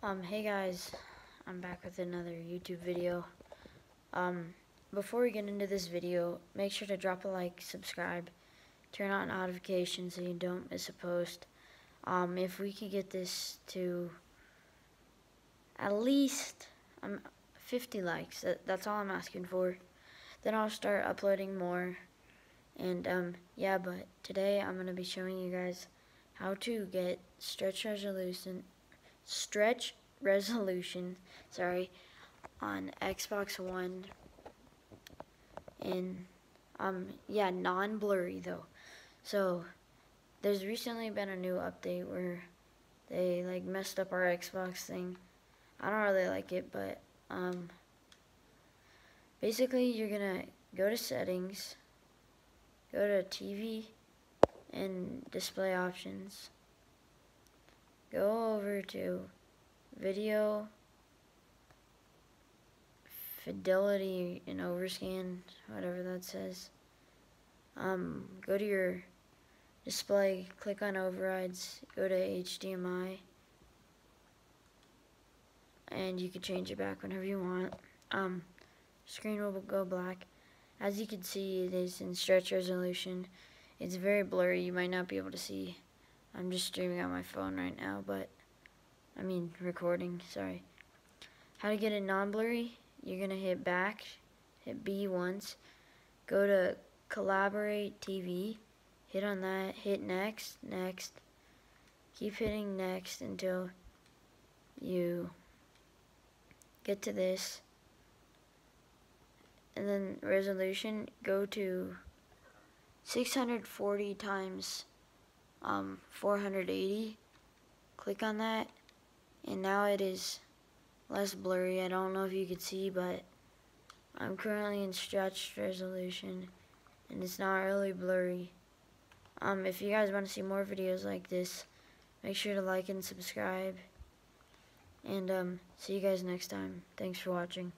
Um, hey guys, I'm back with another YouTube video. Um, before we get into this video, make sure to drop a like, subscribe, turn on notifications so you don't miss a post. Um, if we could get this to at least um, 50 likes, that, that's all I'm asking for, then I'll start uploading more. And, um, yeah, but today I'm going to be showing you guys how to get stretch resolution stretch resolution, sorry, on Xbox One. And um yeah, non-blurry though. So there's recently been a new update where they like messed up our Xbox thing. I don't really like it, but um basically you're going to go to settings, go to TV and display options go over to video fidelity and overscan whatever that says. Um, go to your display click on overrides go to HDMI and you can change it back whenever you want. Um, screen will go black. As you can see it is in stretch resolution it's very blurry. You might not be able to see I'm just streaming on my phone right now, but, I mean, recording, sorry. How to get it non-blurry, you're going to hit back, hit B once, go to calibrate TV, hit on that, hit next, next, keep hitting next until you get to this, and then resolution, go to 640 times um, 480 click on that and now it is less blurry. I don't know if you can see but I'm currently in stretched resolution and it's not really blurry. Um, if you guys want to see more videos like this make sure to like and subscribe. And um, see you guys next time. Thanks for watching